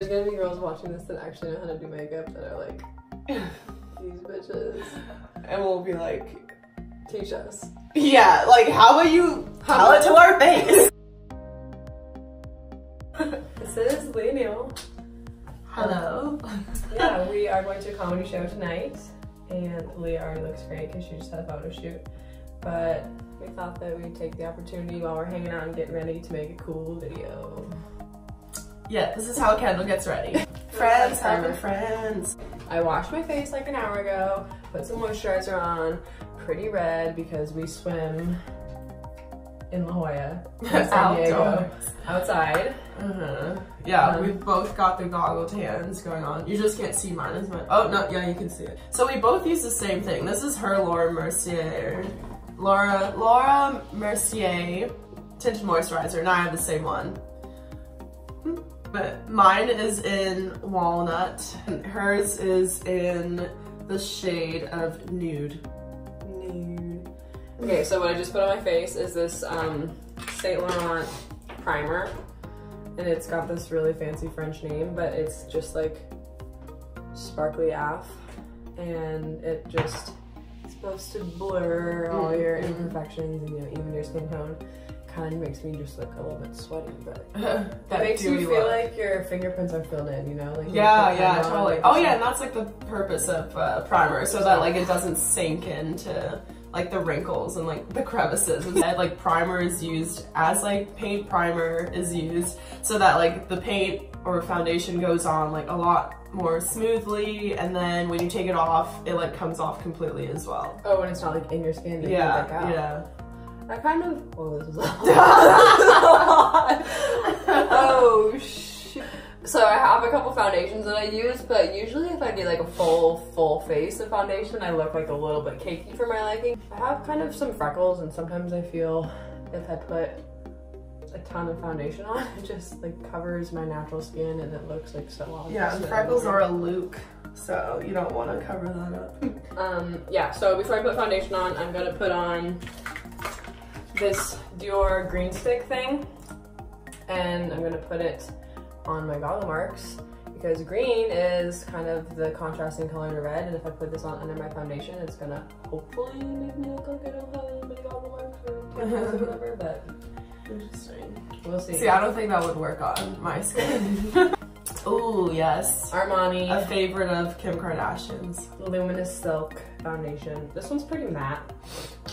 There's gonna be girls watching this that actually know how to do makeup that are like, these bitches. And we'll be like, Teach us. yeah, like how about you how tell it to our face? This is Lia Hello. Yeah, we are going to a comedy show tonight, and Lia already looks great because she just had a photo shoot. But we thought that we'd take the opportunity while we're hanging out and getting ready to make a cool video. Yeah, this is how Kendall gets ready. Friends having friends. I washed my face like an hour ago, put some moisturizer on, pretty red because we swim in La Jolla, in San Diego, outside. Uh-huh. Yeah, Um, we've both got the goggle tans going on. You just can't see mine as much. Oh, no, yeah, you can see it. So we both use the same thing. This is her Laura Mercier. Laura, Laura Mercier tinted moisturizer, and I have the same one. But mine is in walnut. and Hers is in the shade of nude. Nude. Okay, so what I just put on my face is this um, Saint Laurent primer, and it's got this really fancy French name, but it's just like sparkly af, and it just supposed to blur all your Mhm. imperfections and you know even your skin tone. Kind of makes me just look a little bit sweaty, but that it makes you feel look. like your fingerprints are filled in, you know? Like Yeah, yeah, totally. like, Oh yeah, and that's like the purpose of uh, primer, so that like it doesn't sink into like the wrinkles and like the crevices. Instead, like primer is used as like paint primer is used, so that like the paint or foundation goes on like a lot more smoothly, and then when you take it off, it like comes off completely as well. Oh, and it's not like in your skin. Yeah, can pick out. yeah. I kind of. Oh, this is a lot. oh shit. So I have a couple foundations that I use, but usually if I do like a full full face of foundation, I look like a little bit cakey for my liking. I have kind of some freckles, and sometimes I feel if I put a ton of foundation on, it just like covers my natural skin, and it looks like so obvious. Yeah, and freckles are a luke, so you don't want to cover that up. Um, yeah, so before I put foundation on, I'm gonna put on this Dior green stick thing. And I'm gonna put it on my goggle marks because green is kind of the contrasting color to red. And if I put this on under my foundation, it's gonna hopefully make me look like I don't have any goggle marks or whatever, but Interesting. we'll see. See, I don't think that would work on my skin. oh yes. Armani A favorite of Kim Kardashian's. Luminous Silk Foundation. This one's pretty matte.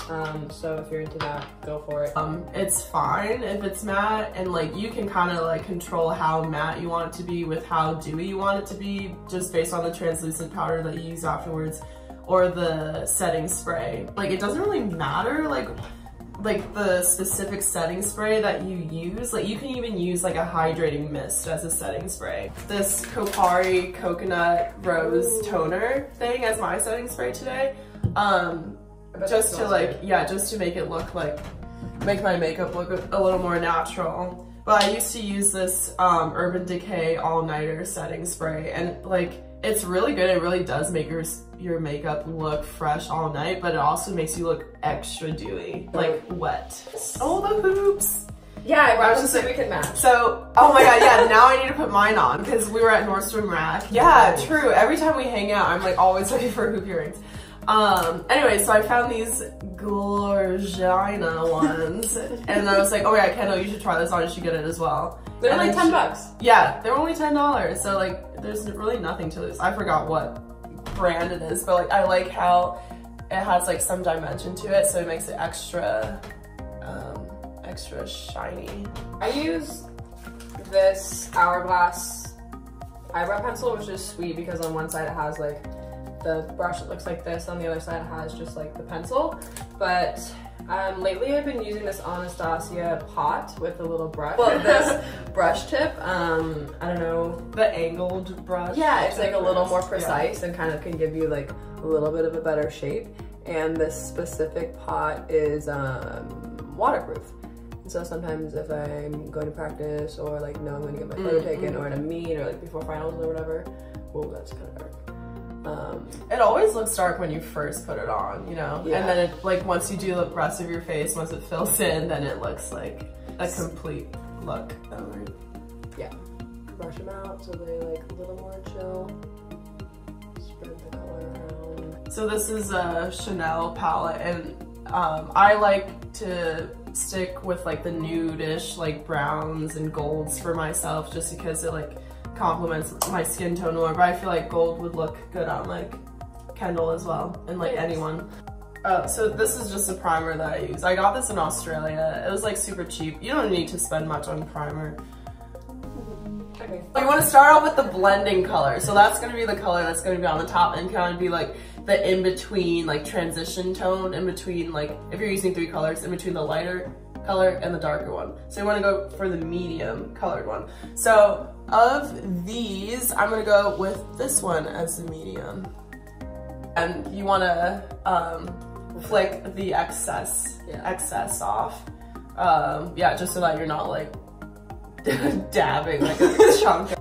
Um, so if you're into that, go for it. Um, it's fine if it's matte, and like you can kind of like control how matte you want it to be with how dewy you want it to be, just based on the translucent powder that you use afterwards, or the setting spray. Like it doesn't really matter, like like the specific setting spray that you use. Like you can even use like a hydrating mist as a setting spray. This Kopari coconut rose toner thing as my setting spray today. Um, just to like good. yeah just to make it look like make my makeup look a, a little more natural but i used to use this um, urban decay all-nighter setting spray and like it's really good it really does make your your makeup look fresh all night but it also makes you look extra dewy like wet oh the hoops Yeah, I I brought was them just so like- we can match. so, oh my god, yeah, now I need to put mine on because we were at Nordstrom Rack. Yeah, true. Every time we hang out, I'm like always looking for hoop earrings. Um, anyway, so I found these Glorgina ones and I was like, oh yeah, Kendall, you should try this on. You should get it as well. They're And like ten she- bucks. Yeah, they're only $10. So like, there's really nothing to lose. I forgot what brand it is, but like, I like how it has like some dimension to it. So it makes it extra, um, extra shiny. I use this hourglass eyebrow pencil, which is sweet because on one side it has like the brush that looks like this, on the other side has just like the pencil. But um, lately I've been using this Anastasia pot with a little brush. Well, this brush tip, um, I don't know. The angled brush. Yeah, it's like a little more Yeah. precise and kind of can give you like a little bit of a better shape. And this specific pot is um, waterproof. And so sometimes if I'm going to practice or like know I'm going to get my photo Mm, taken mm. or at a meet or like before finals or whatever, oh, that's kind of dark. Um, It always looks dark when you first put it on, you know? Yeah. And then it, like, once you do the rest of your face, once it fills in, then it looks like a complete look. Um, yeah. Brush them out so they like a little more chill. Spread the color around. So this is a Chanel palette and um, I like to stick with like the nude-ish like browns and golds for myself just because it like complements my skin tone more but I feel like gold would look good on like Kendall as well and like Yes. anyone. Uh, so this is just a primer that I use. I got this in Australia. It was like super cheap. You don't need to spend much on primer. Okay. You want to start off with the blending color. So that's going to be the color that's going to be on the top and kind of be like the in-between, like transition tone in between, like if you're using three colors, in between the lighter color and the darker one. So you want to go for the medium colored one. So of these, I'm going to go with this one as the medium. And you want to um, flick the excess, Yeah. excess off. Um, yeah, just so that you're not like dabbing like a chunk.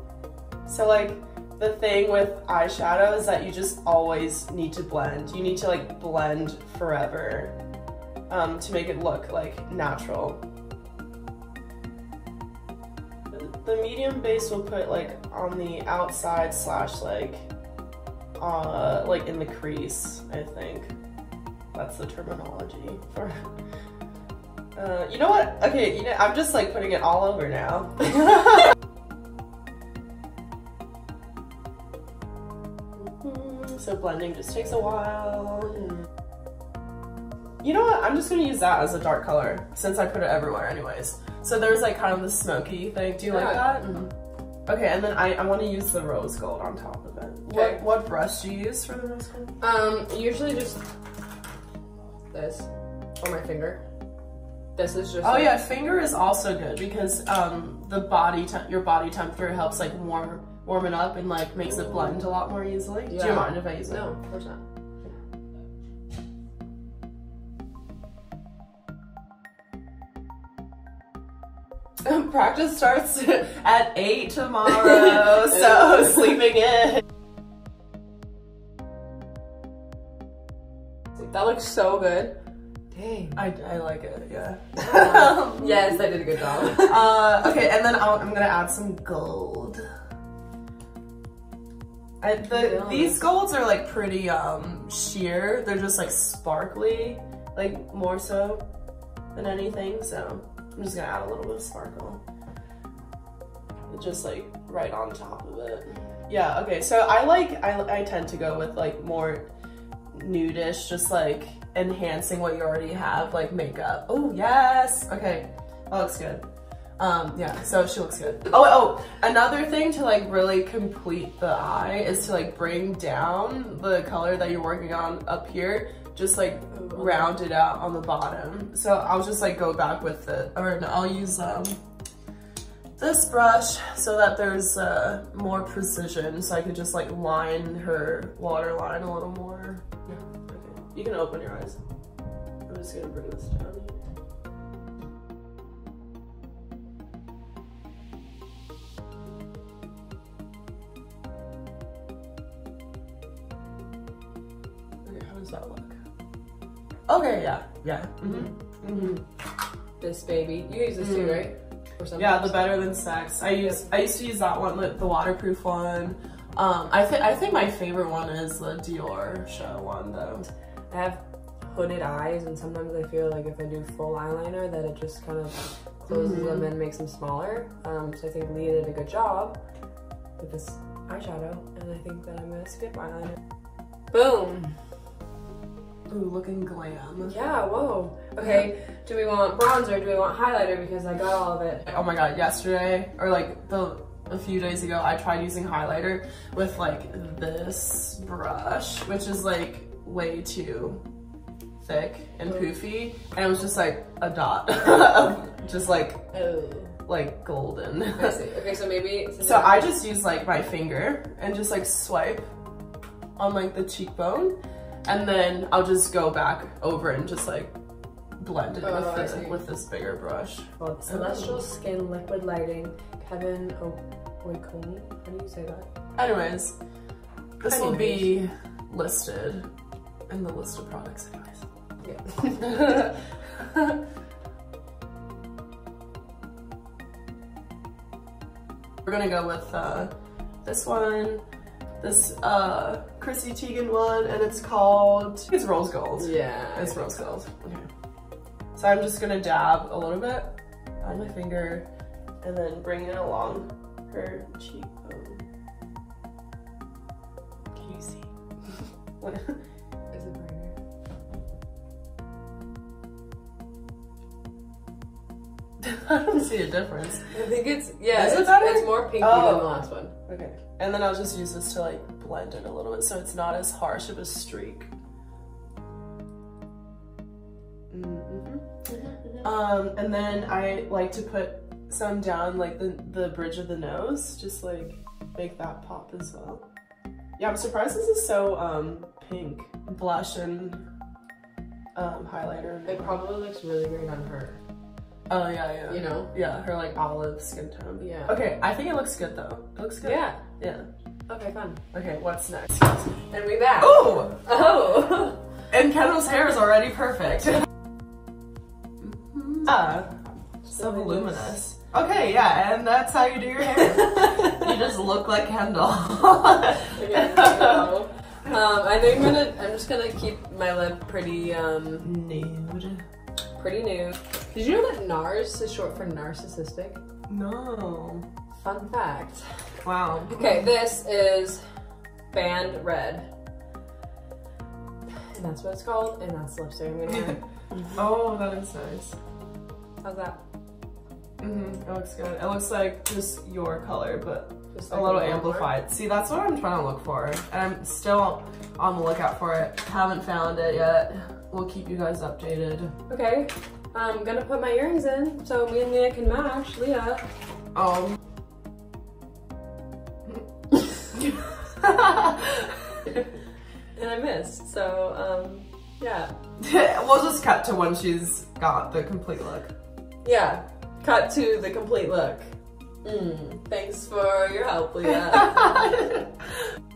So like the thing with eyeshadow is that you just always need to blend. You need to like blend forever um, to make it look like natural. The- medium base will put like on the outside slash like uh like in the crease, I think. That's the terminology for uh, you know what? Okay, you know, I'm just like putting it all over now. So blending just takes a while. You know what? I'm just gonna use that as a dark color since I put it everywhere anyways. So there's like kind of the smoky thing. Do you like Yeah. that? Okay, and then I, I want to use the rose gold on top of it. Okay. What, what brush do you use for the rose gold? Um, usually just this on my finger. This is just. Oh like- yeah, finger is also good because um the body your body temperature helps like warm warm it up and like makes it blend a lot more easily. Do you mind if I use it? No, of course not. Practice starts at eight tomorrow, so sleeping in. That looks so good. Dang. I, I like it, yeah. yes, I did a good job. Uh, okay, and then I'll, I'm gonna add some gold. I, the, Yeah. these golds are like pretty um sheer. They're just like sparkly, like more so than anything. So I'm just gonna add a little bit of sparkle, just like right on top of it. Yeah. Okay. So I like I I tend to go with like more nudish, just like enhancing what you already have, like makeup. Oh yes. Okay. That looks good. Um, yeah, so she looks good. Oh, oh, another thing to like really complete the eye is to like bring down the color that you're working on up here, just like round it out on the bottom. So I'll just like go back with it, or no, I'll use um this brush so that there's uh, more precision so I could just like line her waterline a little more. Yeah, okay. You can open your eyes. I'm just gonna bring this down does that look? Okay, yeah, yeah. Mm-hmm. Mm-hmm. this baby. You use this too, Mm. right? Or something? Yeah, the better than sex. I use I used to use that one, the, the waterproof one. Um, I think I think my favorite one is the Diorshow one though. I have hooded eyes, and sometimes I feel like if I do full eyeliner, that it just kind of closes them and makes them smaller. Um, so I think Lia did a good job with this eyeshadow, and I think that I'm gonna skip eyeliner. Boom. Ooh, looking glam. Yeah. Whoa. Okay. Do we want bronzer? Do we want highlighter? Because I got all of it. Oh my god, yesterday or like the a few days ago, I tried using highlighter with like this brush, which is like way too thick and oh. poofy, and it was just like a dot of just like Oh. like golden. I see. Okay. So maybe. So I just use like my finger and just like swipe on like the cheekbone and then I'll just go back over and just like blend it Oh, with, the, with this bigger brush. called Celestial Skin Liquid Lighting. Kevyn Oikomi. How do you say that? Anyways, this will be listed in the list of products anyways. Yeah. We're gonna go with uh, this one, this uh, Chrissy Teigen one, and it's called, it's rose gold. Yeah. It's rose gold. Okay. So I'm just gonna dab a little bit on my finger and then bring it along her cheekbone. Can you see? I don't see a difference. I think it's yeah. Is it it's, better? it's more pinky Oh. than the last one. Okay. And then I'll just use this to like blend it a little bit so it's not as harsh of a streak. hmm Um, and then I like to put some down like the, the bridge of the nose, just like make that pop as well. Yeah, I'm surprised this is so um, pink. Blush and um, highlighter. It probably looks really great on her. Oh yeah, yeah. You know? Yeah, her like olive skin tone. Yeah. Okay, I think it looks good though. It looks good. Yeah. Yeah. Okay, fun. Okay, what's next? And we back. Oh! Oh. And Kendall's hair is already perfect. ah, so voluminous. Okay, yeah, and that's how you do your hair. you just look like Kendall. Okay, um, I think I'm gonna. I'm just gonna keep my lip pretty, um, Nude. Pretty new. Did you know that NARS is short for narcissistic? No. Fun fact. Wow. Okay, this is Band Red. And that's what it's called, and that's the lipstick I'm gonna wear. Oh, that is nice. How's that? Mm hmm It looks good. It looks like just your color, but Just a little amplified. See, that's what I'm trying to look for. And I'm still on the lookout for it. Haven't found it yet. We'll keep you guys updated. Okay, I'm gonna put my earrings in so me and Lia can match. Lia. Um. And I missed, so, um, yeah. we'll just cut to when she's got the complete look. Yeah, cut to the complete look. Mm, thanks for your help, Lia.